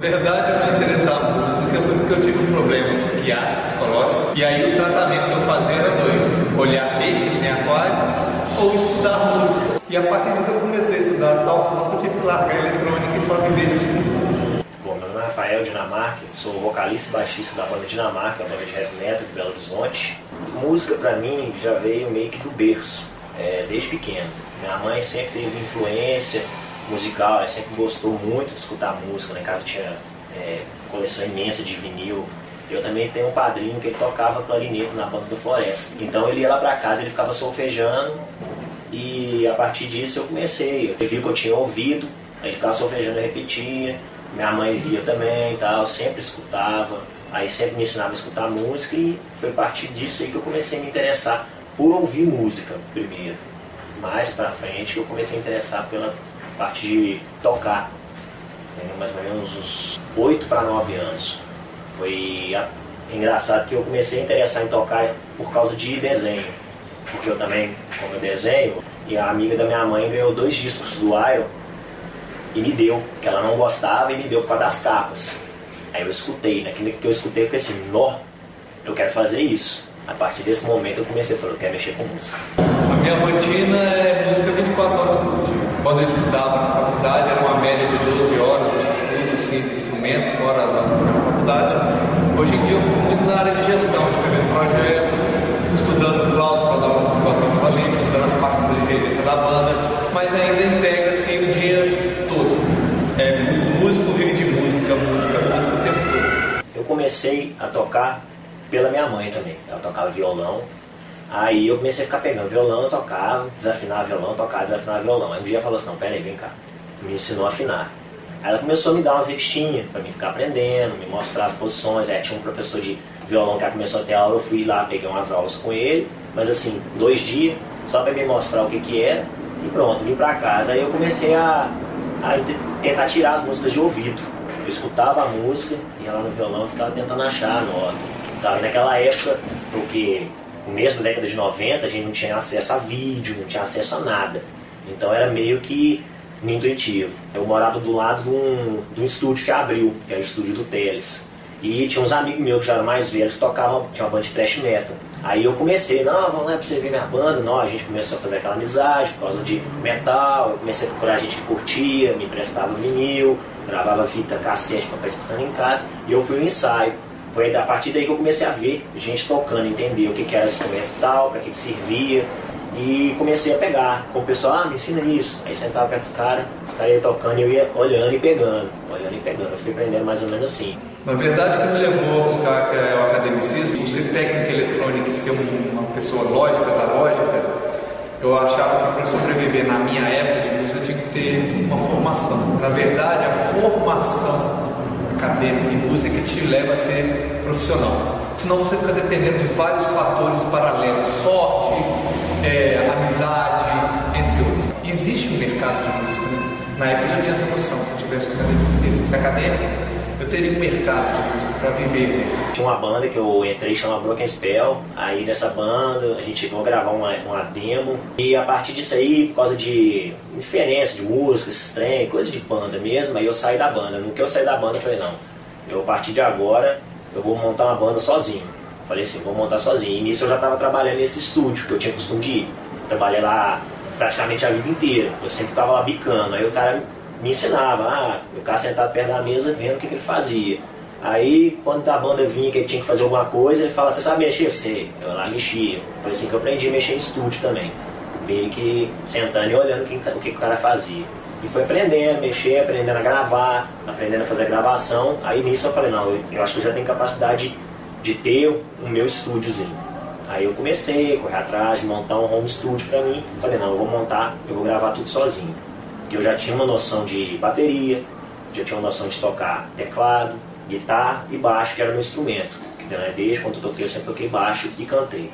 Na verdade, o meu interesse na música foi porque eu tive um problema psiquiátrico, psicológico, e aí o tratamento que eu fazia era dois: olhar peixes em aquário ou estudar música. E a partir disso eu comecei a estudar tal ponto que eu tive que largar a eletrônica e só viver de música. Bom, meu nome é Rafael Dinamarca, sou vocalista e baixista da banda Dinamarca, banda de heavy metal de Belo Horizonte. Música para mim já veio meio que do berço, é, desde pequeno. Minha mãe sempre teve influência, musical, ela sempre gostou muito de escutar música, na casa tinha é, coleção imensa de vinil. Eu também tenho um padrinho que ele tocava clarinete na banda do Floresta. Então ele ia lá pra casa, ele ficava solfejando e a partir disso eu comecei. Ele viu que eu tinha ouvido, aí ele ficava solfejando e repetia. Minha mãe via também e tal, sempre escutava. Aí sempre me ensinava a escutar música e foi a partir disso aí que eu comecei a me interessar por ouvir música primeiro. Mais pra frente eu comecei a interessar pela parte de tocar. Tenho mais ou menos uns 8 para 9 anos. Foi engraçado que eu comecei a interessar em tocar por causa de desenho. Porque eu também, como eu desenho, e a amiga da minha mãe ganhou dois discos do Iron e me deu, que ela não gostava e me deu por causa das capas. Aí eu escutei, naquele que eu escutei eu fiquei assim, nó, eu quero fazer isso. A partir desse momento eu comecei a falar, eu quero mexer com música. A minha rotina é música 24 horas por dia. Quando eu estudava na faculdade era uma média de 12 horas de estudo, de instrumento, fora as aulas na faculdade. Hoje em dia eu fico muito na área de gestão, escrevendo projeto, estudando flauta para dar aula escola ali, estudando as partes de regência da banda, mas ainda integra assim o dia todo. É, músico vive de música, música, música o tempo todo. Eu comecei a tocar pela minha mãe também. Ela tocava violão. Aí eu comecei a ficar pegando violão, tocava, desafinava violão, tocava, desafinava violão. Aí um dia ela falou assim, não, peraí, vem cá. Me ensinou a afinar. Aí ela começou a me dar umas revistinhas para mim ficar aprendendo, me mostrar as posições. Aí tinha um professor de violão que começou a ter aula, eu fui lá, peguei umas aulas com ele, mas assim, dois dias, só para me mostrar o que que era, e pronto, vim para casa. Aí eu comecei a, a tentar tirar as músicas de ouvido. Eu escutava a música, ia lá no violão ficava tentando achar a nota. E naquela época, porque começo da década de 90, a gente não tinha acesso a vídeo, não tinha acesso a nada. Então era meio que intuitivo. Eu morava do lado de um, de um estúdio que abriu, que era o estúdio do Teles. E tinha uns amigos meus que já eram mais velhos que tocavam, tinha uma banda de thrash metal. Aí eu comecei, não, vamos lá pra você ver minha banda. Não, a gente começou a fazer aquela amizade por causa de metal. Eu comecei a procurar gente que curtia, me emprestava vinil, gravava fita cassete estar escutando em casa. E eu fui no ensaio. Foi a partir daí que eu comecei a ver gente tocando, entender o que, que era instrumento tal, para que, que servia. E comecei a pegar com o pessoal, ah, me ensina isso. Aí sentava perto dos caras, os caras iam tocando e eu ia olhando e pegando, olhando e pegando. Eu fui aprendendo mais ou menos assim. Na verdade, o que me levou a buscar é, academicismo, ser técnico eletrônico e ser uma pessoa lógica da lógica, eu achava que para sobreviver na minha época de música eu tinha que ter uma formação. Na verdade, a formação acadêmica em música que te leva a ser profissional. Senão você fica dependendo de vários fatores paralelos, sorte, é, amizade, entre outros. Existe um mercado de música, né? Na época já tinha essa noção, se eu tivesse acadêmico, se fosse acadêmico, eu teria um mercado de música para viver. Né? Tinha uma banda que eu entrei, chama Broken Spell, aí nessa banda a gente chegou a gravar uma, uma demo, e a partir disso aí, por causa de diferença de música, esses trem, coisa de banda mesmo, aí eu saí da banda. No que eu saí da banda, eu falei, não, eu a partir de agora, eu vou montar uma banda sozinho. Falei assim, vou montar sozinho. E nisso eu já estava trabalhando nesse estúdio, que eu tinha costume de ir. Trabalhei lá praticamente a vida inteira. Eu sempre ficava lá bicando. Aí o cara me ensinava, ah, eu ficava sentado perto da mesa vendo o que, que ele fazia. Aí, quando a banda vinha que ele tinha que fazer alguma coisa, ele falava, você sabe mexer? Eu sei. Eu lá mexia. Foi assim que eu aprendi a mexer em estúdio também. Meio que sentando e olhando o que, o que o cara fazia. E foi aprendendo a mexer, aprendendo a gravar, aprendendo a fazer a gravação. Aí nisso eu falei, não, eu, eu acho que eu já tenho capacidade de ter o meu estúdiozinho. Aí eu comecei a correr atrás de montar um home studio para mim. Falei, não, eu vou montar, eu vou gravar tudo sozinho. E eu já tinha uma noção de bateria, já tinha uma noção de tocar teclado, guitarra e baixo, que era meu instrumento. Né? Desde quando eu toquei, eu sempre toquei baixo e cantei.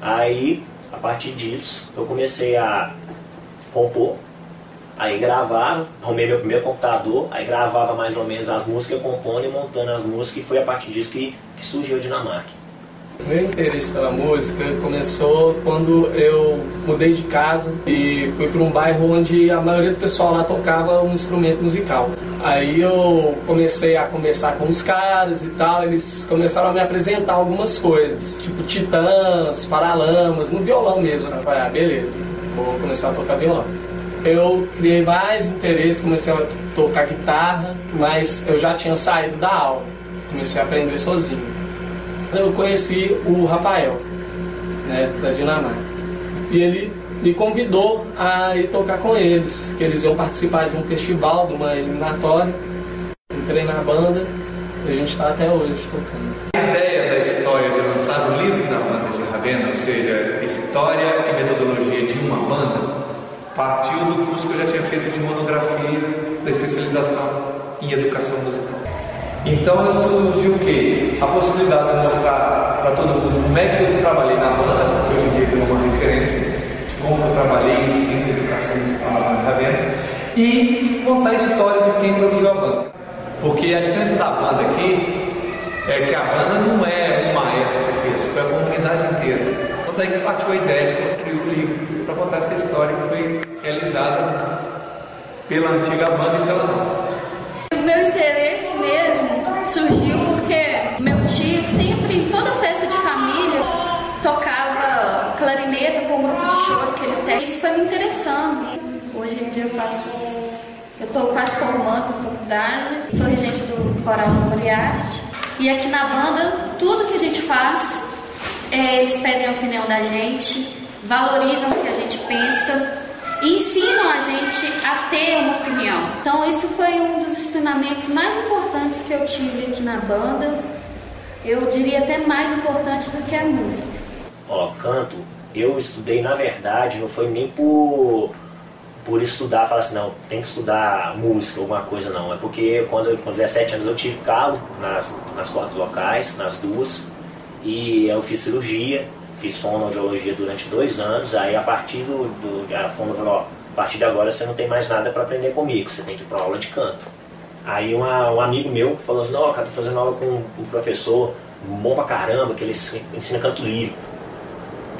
Aí, a partir disso, eu comecei a compor Aí gravava, arrumei meu primeiro computador, aí gravava mais ou menos as músicas, compondo e montando as músicas, e foi a partir disso que, que surgiu o Dinamarca. Meu interesse pela música começou quando eu mudei de casa e fui para um bairro onde a maioria do pessoal lá tocava um instrumento musical. Aí eu comecei a conversar com os caras e tal, eles começaram a me apresentar algumas coisas, tipo Titãs, Paralamas, no violão mesmo. Eu falei, ah, beleza, vou começar a tocar violão. eu criei mais interesse, comecei a tocar guitarra, mas eu já tinha saído da aula, comecei a aprender sozinho. Eu conheci o Rafael, né, da Dinamarca, e ele me convidou a ir tocar com eles, que eles iam participar de um festival, de uma eliminatória. Entrei na banda e a gente está até hoje tocando. A ideia da história de lançar um livro na banda de Ravenna, ou seja, história e metodologia de uma banda, partiu do curso que eu já tinha feito de monografia da especialização em educação musical. Então surgiu o quê? A possibilidade de mostrar para todo mundo como é que eu trabalhei na banda, porque hoje em dia virou uma referência de como eu trabalhei em ensino educação musical na Ravena, e contar a história de quem produziu a banda. Porque a diferença da banda aqui é que a banda não é um maestro que fez, foi a comunidade inteira. Então daí que partiu a ideia de construir o livro para contar essa história que foi realizada pela antiga banda e pela nova. Isso foi me interessando. Hoje em dia eu faço. Eu estou quase formando na faculdade, sou regente do Coral Moriarty. E aqui na banda, tudo que a gente faz, é, eles pedem a opinião da gente, valorizam o que a gente pensa e ensinam a gente a ter uma opinião. Então, isso foi um dos ensinamentos mais importantes que eu tive aqui na banda. Eu diria até mais importante do que a música. Ó, canto, eu estudei, na verdade, não foi nem por, por estudar, falar assim, não, tem que estudar música, alguma coisa, não. É porque quando com 17 anos eu tive calo nas, nas cordas vocais, nas duas, e eu fiz cirurgia, fiz fonoaudiologia durante dois anos, aí a partir do, do a fono falou, ó, a partir de agora você não tem mais nada para aprender comigo, você tem que ir para aula de canto. Aí uma, um amigo meu falou assim, não, cara, tô fazendo aula com um professor bom pra caramba, que ele ensina canto lírico.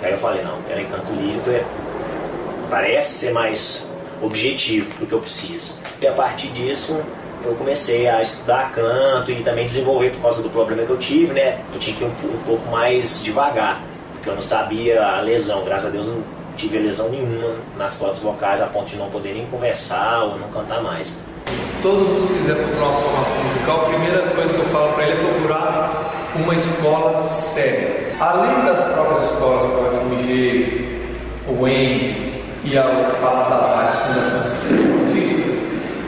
Aí eu falei, não, peraí, canto lírico é, parece ser mais objetivo do que eu preciso. E a partir disso eu comecei a estudar canto e também desenvolver por causa do problema que eu tive, né? Eu tinha que ir um, um pouco mais devagar porque eu não sabia a lesão. Graças a Deus não tive lesão nenhuma nas cordas vocais a ponto de não poder nem conversar ou não cantar mais. Todo mundo que quiser procurar uma formação musical, a primeira coisa que eu falo para ele é procurar uma escola séria. Além das próprias escolas como a FMG, o ENG e a Palácio das Artes, Fundação de Expressão Artística,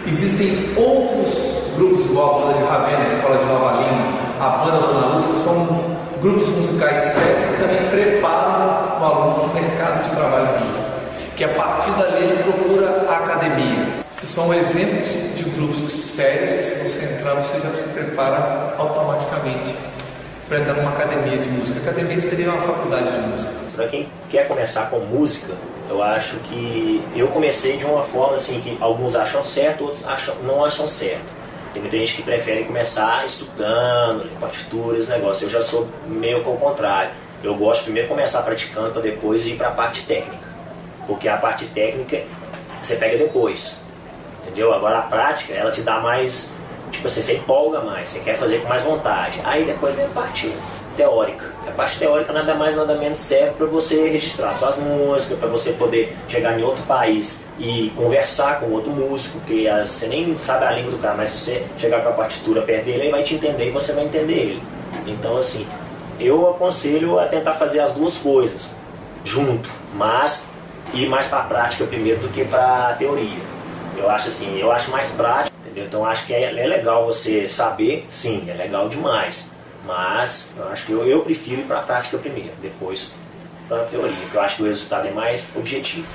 existem outros grupos igual a Banda de Ravena, a Escola de Nova Lima, a Banda Dona Lúcia, são grupos musicais sérios que também preparam o aluno para o mercado de trabalho de música. Que a partir dali ele procura a academia. São exemplos de grupos sérios que se você entrar você já se prepara automaticamente para entrar numa academia de música. Academia seria uma faculdade de música. Para quem quer começar com música, eu acho que eu comecei de uma forma assim que alguns acham certo, outros acham, não acham certo. Tem muita gente que prefere começar estudando, partituras, negócio. Eu já sou meio que o contrário. Eu gosto primeiro começar praticando para depois ir para a parte técnica. Porque a parte técnica você pega depois. Entendeu? Agora a prática, ela te dá mais. Tipo você empolga mais, você quer fazer com mais vontade. Aí depois vem a parte teórica. A parte teórica nada mais nada menos serve para você registrar suas músicas, para você poder chegar em outro país e conversar com outro músico, porque você nem sabe a língua do cara, mas se você chegar com a partitura perto dele, ele vai te entender e você vai entender ele. Então assim, eu aconselho a tentar fazer as duas coisas junto, mas ir mais para a prática primeiro do que para a teoria. Eu acho assim, eu acho mais prático, entendeu? Então acho que é, é legal você saber, sim, é legal demais mas eu acho que eu, eu prefiro ir para a prática primeiro, depois para a teoria, porque eu acho que o resultado é mais objetivo.